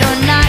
pero nada.